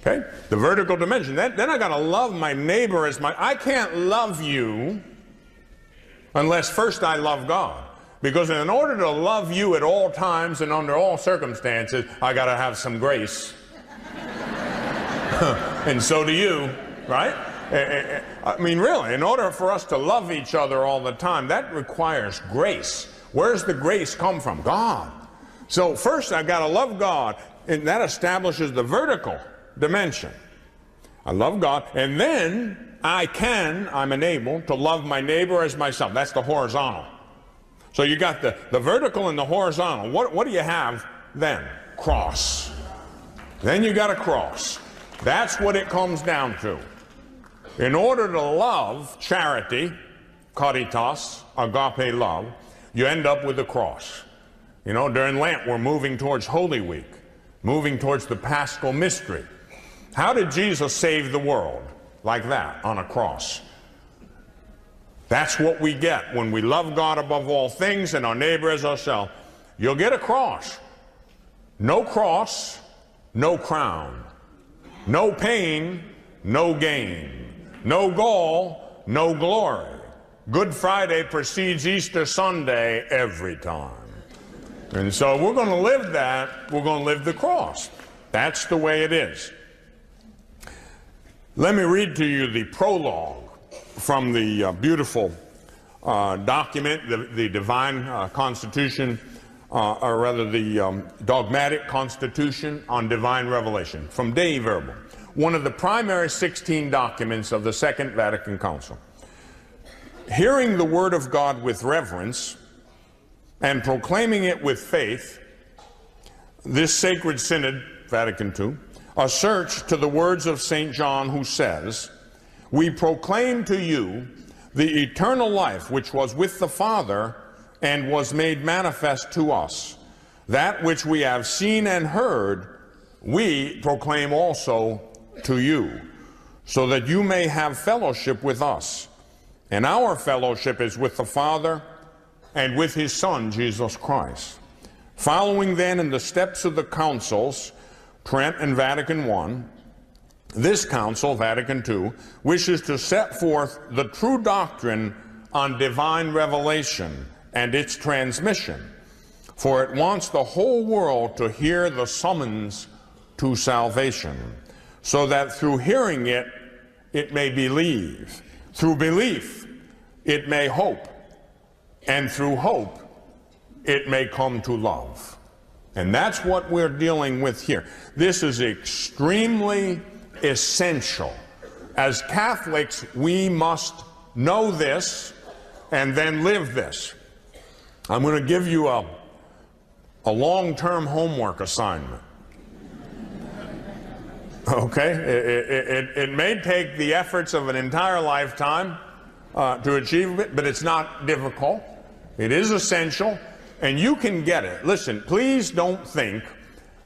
Okay? The vertical dimension. Then, then I got to love my neighbor as my. I can't love you unless first I love God. Because in order to love you at all times and under all circumstances, I got to have some grace. and so do you, right? Eh, eh, eh, I mean, really, in order for us to love each other all the time, that requires grace. Where's the grace come from? God. So first I got to love God, and that establishes the vertical dimension. I love God, and then I can, I'm enabled to love my neighbor as myself. That's the horizontal. So you got the, the vertical and the horizontal. What, what do you have then? Cross. Then you got a cross. That's what it comes down to. In order to love charity, caritas, agape love, you end up with the cross. You know, during Lent, we're moving towards Holy Week, moving towards the Paschal mystery. How did Jesus save the world? Like that, on a cross. That's what we get when we love God above all things and our neighbor as ourselves. You'll get a cross. No cross, no crown. No pain, no gain. No goal, no glory. Good Friday precedes Easter Sunday every time. And so we're going to live that. We're going to live the cross. That's the way it is. Let me read to you the prologue from the uh, beautiful uh, document, the, the Divine uh, Constitution, uh, or rather the um, Dogmatic Constitution on Divine Revelation from Dei Verbum, one of the primary 16 documents of the Second Vatican Council. Hearing the Word of God with reverence and proclaiming it with faith, this sacred synod, Vatican II, a search to the words of St. John who says, We proclaim to you the eternal life which was with the Father and was made manifest to us. That which we have seen and heard, we proclaim also to you, so that you may have fellowship with us. And our fellowship is with the Father and with his Son, Jesus Christ. Following then in the steps of the councils, Trent and Vatican I, this council, Vatican II, wishes to set forth the true doctrine on divine revelation and its transmission, for it wants the whole world to hear the summons to salvation, so that through hearing it, it may believe. Through belief, it may hope. And through hope, it may come to love. And that's what we're dealing with here. This is extremely essential. As Catholics, we must know this and then live this. I'm going to give you a, a long term homework assignment. Okay? It, it, it, may take the efforts of an entire lifetime uh, to achieve it, but it's not difficult. It is essential, and you can get it. Listen, please don't think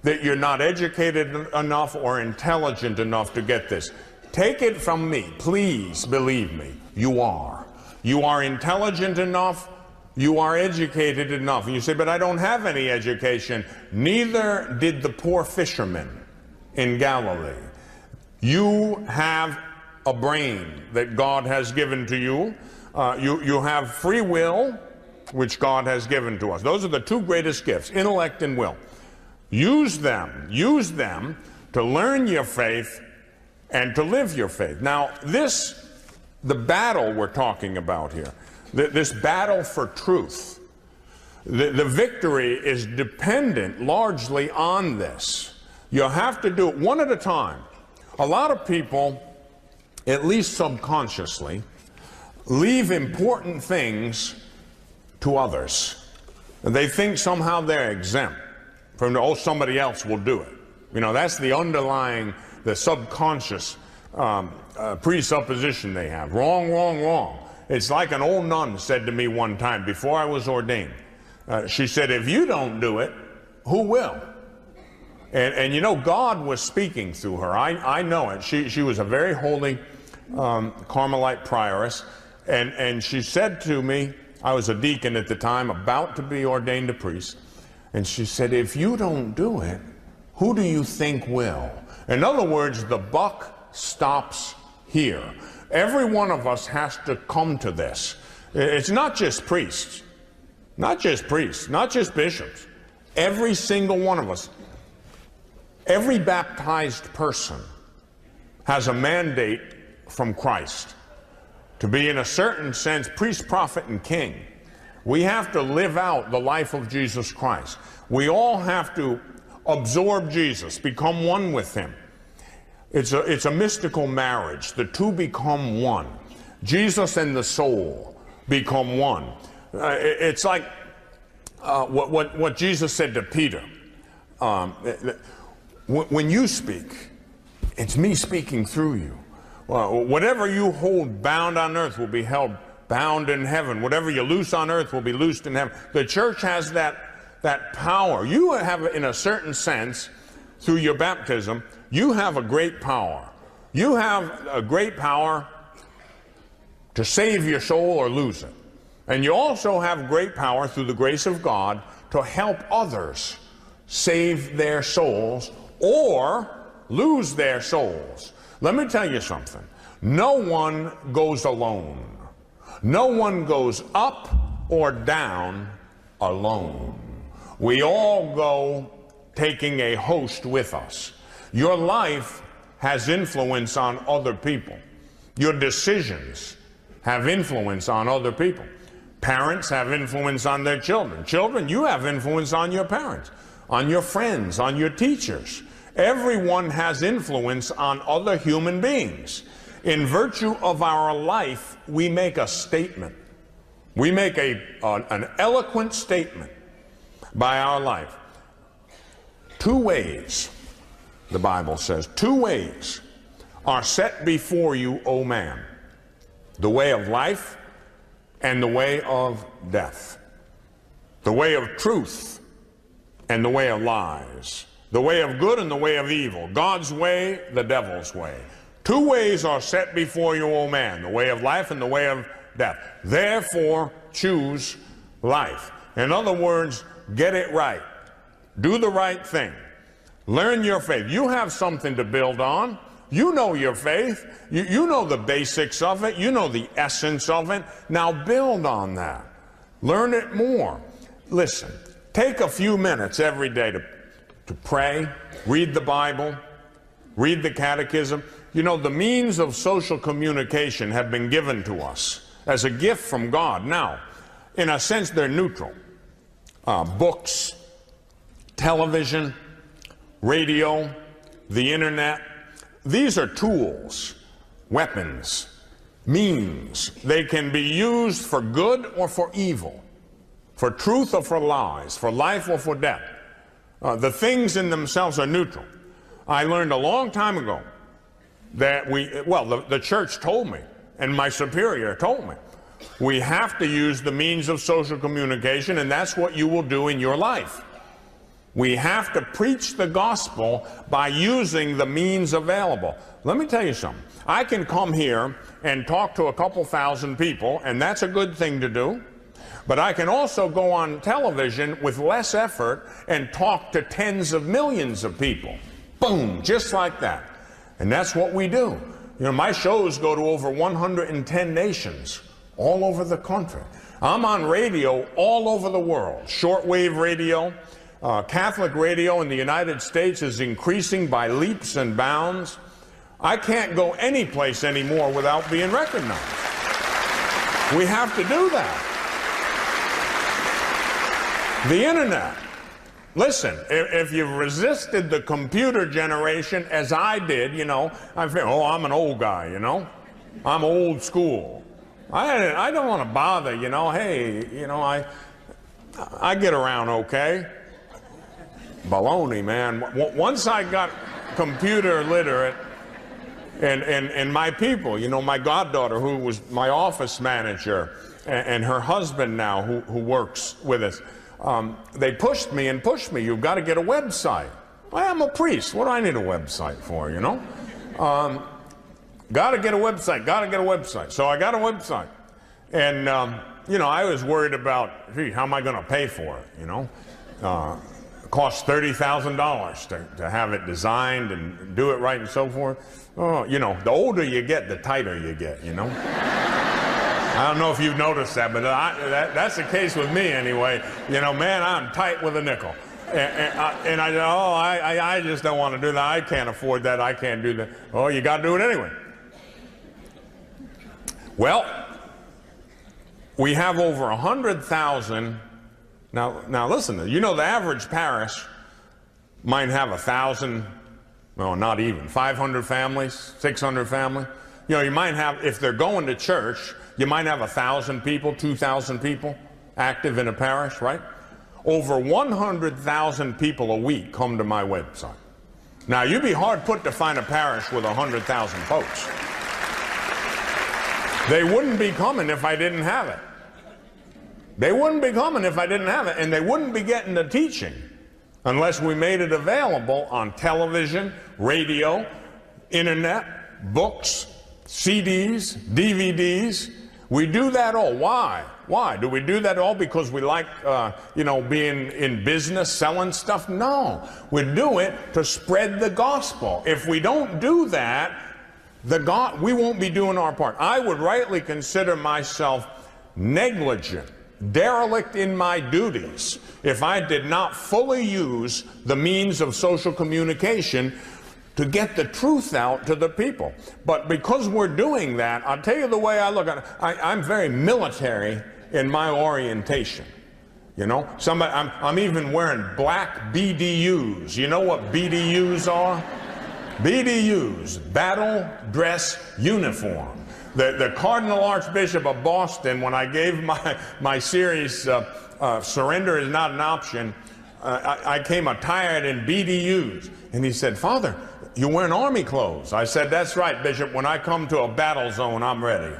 that you're not educated enough or intelligent enough to get this. Take it from me. Please believe me. You are. You are intelligent enough. You are educated enough. And you say, but I don't have any education. Neither did the poor fishermen in Galilee. You have a brain that God has given to you. Uh, you, you have free will, which God has given to us. Those are the two greatest gifts intellect and will. Use them, use them to learn your faith and to live your faith. Now, this, the battle we're talking about here, this battle for truth, the, the victory is dependent largely on this. You have to do it one at a time. A lot of people, at least subconsciously, leave important things to others. They think somehow they're exempt from, oh, somebody else will do it. You know, that's the underlying, the subconscious um, uh, presupposition they have. Wrong, wrong, wrong. It's like an old nun said to me one time before I was ordained. Uh, she said, if you don't do it, who will? And, and you know, God was speaking through her. I, I know it. She, she was a very holy um, Carmelite prioress. And, and she said to me, I was a deacon at the time, about to be ordained a priest. And she said, If you don't do it, who do you think will? In other words, the buck stops here. Every one of us has to come to this. It's not just priests, not just priests, not just bishops. Every single one of us. Every baptized person has a mandate from Christ to be, in a certain sense, priest, prophet, and king. We have to live out the life of Jesus Christ. We all have to absorb Jesus, become one with him. It's a, it's a mystical marriage. The two become one. Jesus and the soul become one. Uh, it, it's like uh, what, what, what Jesus said to Peter. Um, when you speak, it's me speaking through you. Well, whatever you hold bound on earth will be held bound in heaven. Whatever you loose on earth will be loosed in heaven. The church has that, that power. You have, in a certain sense, through your baptism, you have a great power. You have a great power to save your soul or lose it. And you also have great power through the grace of God to help others save their souls or lose their souls. Let me tell you something. No one goes alone. No one goes up or down alone. We all go taking a host with us. Your life has influence on other people. Your decisions have influence on other people. Parents have influence on their children. Children, you have influence on your parents, on your friends, on your teachers. Everyone has influence on other human beings. In virtue of our life, we make a statement. We make a, an eloquent statement by our life. Two ways, the Bible says, two ways are set before you, O man the way of life and the way of death, the way of truth and the way of lies the way of good and the way of evil, God's way, the devil's way. Two ways are set before you, O man, the way of life and the way of death. Therefore, choose life. In other words, get it right. Do the right thing. Learn your faith. You have something to build on. You know your faith. You, you know the basics of it. You know the essence of it. Now build on that. Learn it more. Listen, take a few minutes every day to, to pray, read the Bible, read the catechism. You know, the means of social communication have been given to us as a gift from God. Now, in a sense, they're neutral. Uh, books, television, radio, the internet, these are tools, weapons, means. They can be used for good or for evil, for truth or for lies, for life or for death. Uh, the things in themselves are neutral. I learned a long time ago that we, well, the, the church told me, and my superior told me, we have to use the means of social communication, and that's what you will do in your life. We have to preach the gospel by using the means available. Let me tell you something. I can come here and talk to a couple thousand people, and that's a good thing to do. But I can also go on television with less effort and talk to tens of millions of people. Boom, just like that. And that's what we do. You know, my shows go to over 110 nations all over the country. I'm on radio all over the world, shortwave radio. Uh, Catholic radio in the United States is increasing by leaps and bounds. I can't go any place anymore without being recognized. We have to do that. The internet. Listen, if, you've resisted the computer generation as I did, you know, I feel, oh, I'm an old guy, you know, I'm old school. I, I don't want to bother, you know, hey, you know, I, I get around okay. Baloney, man. Once I got computer literate, and, and, and my people, you know, my goddaughter, who was my office manager, and, and her husband now, who, who works with us, um, they pushed me and pushed me. You've got to get a website. I am a priest. What do I need a website for, you know? Um, got to get a website, got to get a website. So I got a website. And, um, you know, I was worried about, gee, how am I going to pay for it, you know? Uh, it costs $30,000 to, to have it designed and do it right and so forth. Oh, you know, the older you get, the tighter you get, you know? I don't know if you've noticed that, but I, that, that's the case with me anyway. You know, man, I'm tight with a nickel. And, and, I, and I, oh, I, I just don't want to do that. I can't afford that. I can't do that. Oh, you got to do it anyway. Well, we have over 100,000. Now, now listen, you know the average parish might have a thousand, no, not even, 500 families, 600 families. You know, you might have, if they're going to church, you might have a thousand people, 2,000 people active in a parish, right? Over 100,000 people a week come to my website. Now, you'd be hard put to find a parish with 100,000 folks. They wouldn't be coming if I didn't have it. They wouldn't be coming if I didn't have it, and they wouldn't be getting the teaching unless we made it available on television, radio, internet, books, CDs, DVDs. We do that all. Why? Why? Do we do that all because we like, uh, you know, being in business, selling stuff? No. We do it to spread the gospel. If we don't do that, the God, we won't be doing our part. I would rightly consider myself negligent derelict in my duties if I did not fully use the means of social communication to get the truth out to the people. But because we're doing that, I'll tell you the way I look at it. I, am very military in my orientation. You know, somebody, I'm, I'm even wearing black BDUs. You know what BDUs are? BDUs, battle dress uniform the, the Cardinal Archbishop of Boston, when I gave my, my series, uh, uh, Surrender is Not an Option, uh, I, I, came attired in BDUs. And he said, Father, you're wearing army clothes. I said, That's right, Bishop. When I come to a battle zone, I'm ready.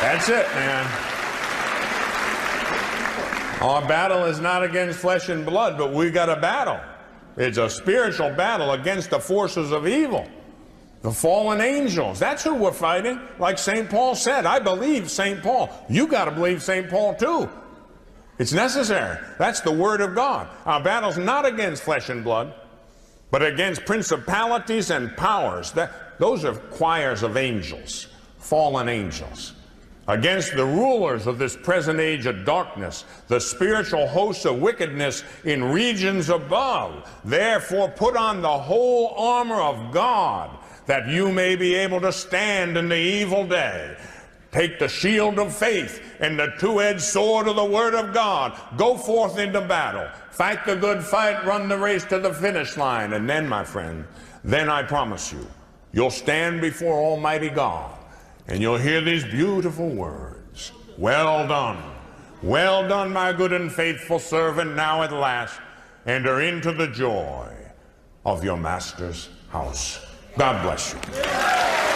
That's it, man. Our battle is not against flesh and blood, but we've got a battle. It's a spiritual battle against the forces of evil, the fallen angels. That's who we're fighting. Like St. Paul said, I believe St. Paul. You got to believe St. Paul too. It's necessary. That's the Word of God. Our battle's not against flesh and blood, but against principalities and powers. That, those are choirs of angels, fallen angels. Against the rulers of this present age of darkness, the spiritual hosts of wickedness in regions above. Therefore, put on the whole armor of God that you may be able to stand in the evil day. Take the shield of faith and the two edged sword of the Word of God. Go forth into battle. Fight the good fight, run the race to the finish line. And then, my friend, then I promise you, you'll stand before Almighty God and you'll hear these beautiful words Well done. Well done, my good and faithful servant. Now at last enter into the joy of your master's house. God bless you.